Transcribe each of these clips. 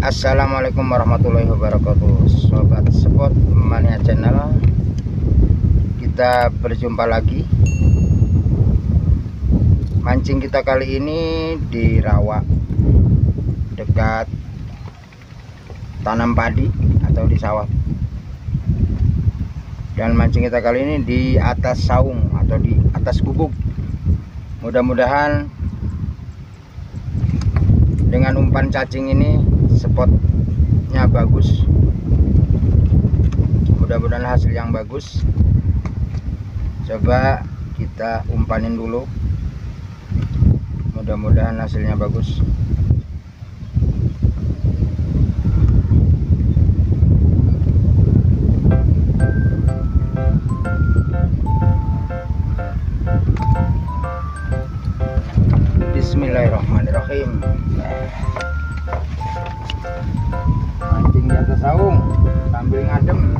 Assalamualaikum warahmatullahi wabarakatuh Sobat Spot Mania Channel. Kita berjumpa lagi. Mancing kita kali ini di rawa Dekat Tanam padi Atau di sawah. Dan mancing kita kali ini di atas saung Atau di atas gubuk. Mudah-mudahan Dengan umpan cacing ini spotnya bagus. Mudah-mudahan hasil yang bagus. Coba kita umpanin dulu. Mudah-mudahan hasilnya bagus. Bismillahirrahmanirrahim saung sambil ngadem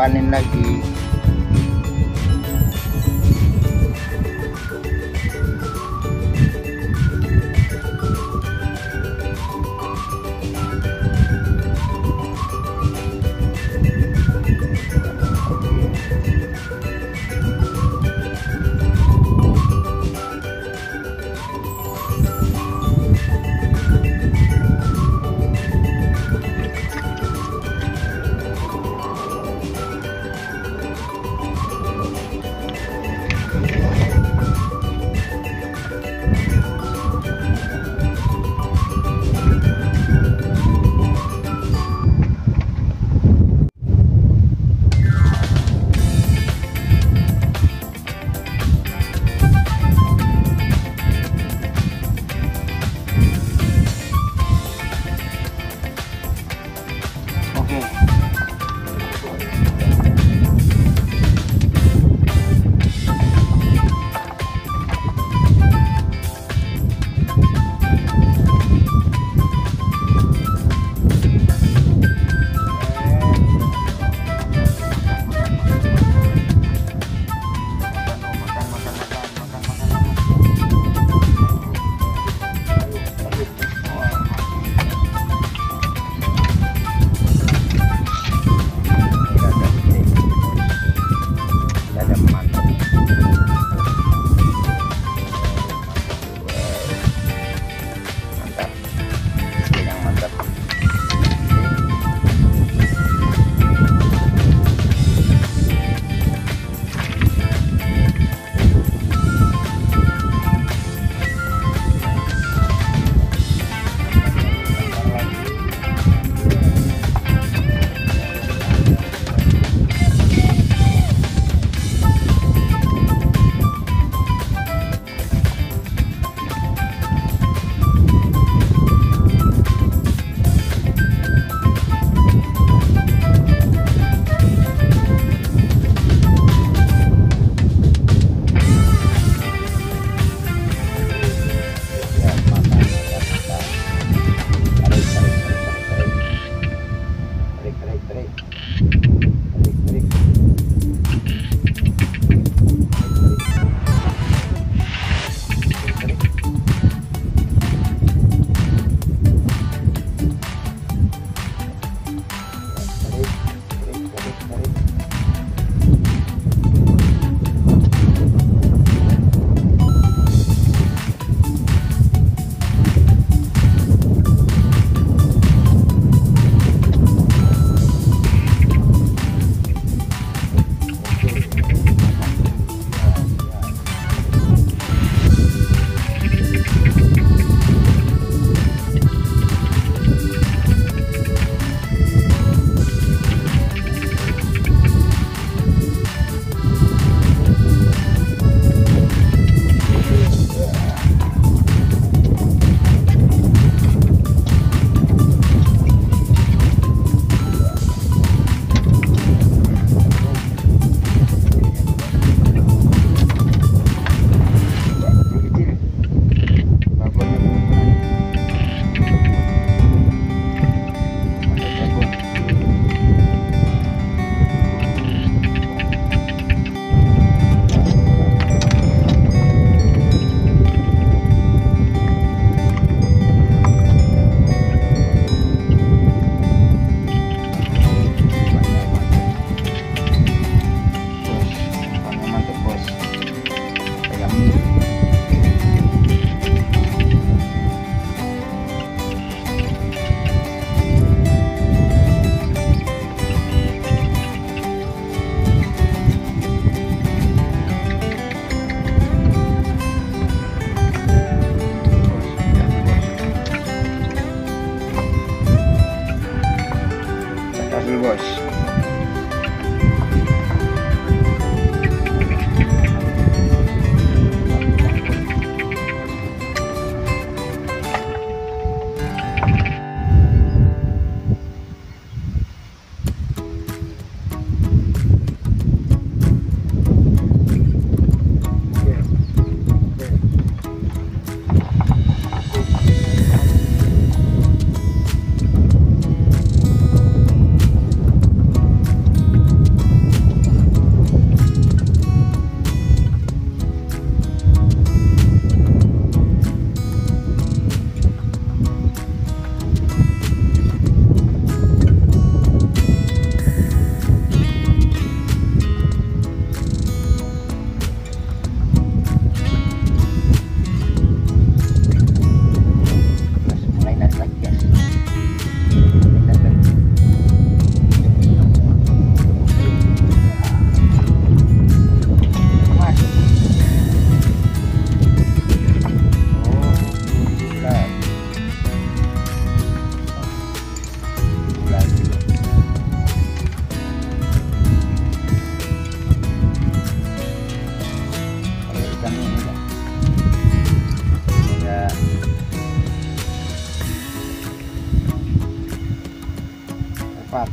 umpanin lagi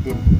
din.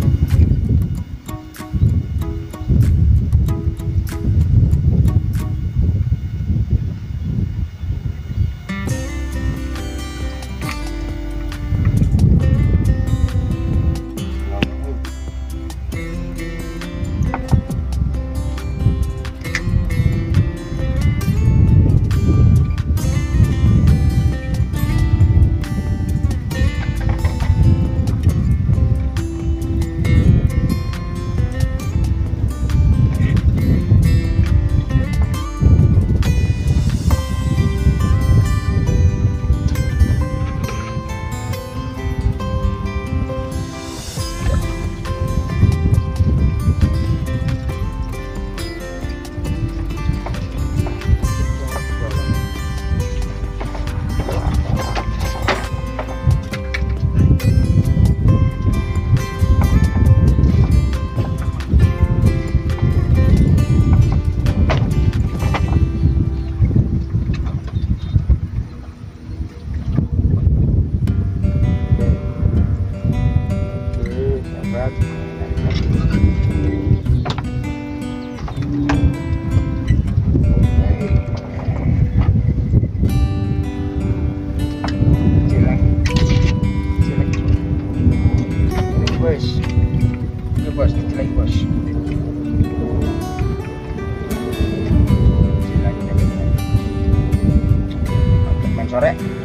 Sore.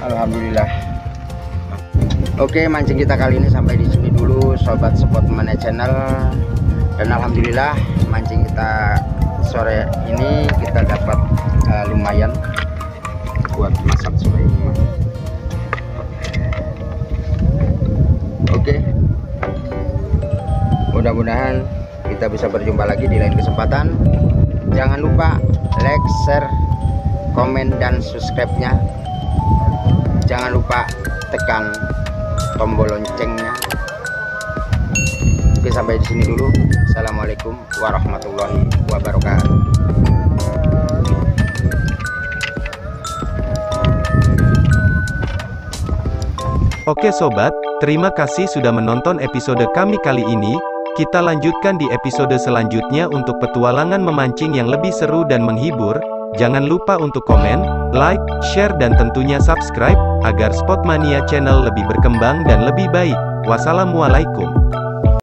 Alhamdulillah Oke, mancing kita kali ini sampai di sini dulu, sobat Spot Mana Channel. Dan alhamdulillah mancing kita sore ini kita dapat eh, lumayan buat masak sore ini. Oke. Mudah-mudahan kita bisa berjumpa lagi di lain kesempatan. Jangan lupa like, share, komen dan subscribe-nya. Jangan lupa tekan tombol loncengnya. Oke sampai di sini dulu. Assalamualaikum warahmatullahi wabarakatuh. Oke sobat, terima kasih sudah menonton episode kami kali ini. Kita lanjutkan di episode selanjutnya untuk petualangan memancing yang lebih seru dan menghibur. Jangan lupa untuk komen, like, share dan tentunya subscribe, agar Spotmania Channel lebih berkembang dan lebih baik. Wassalamualaikum.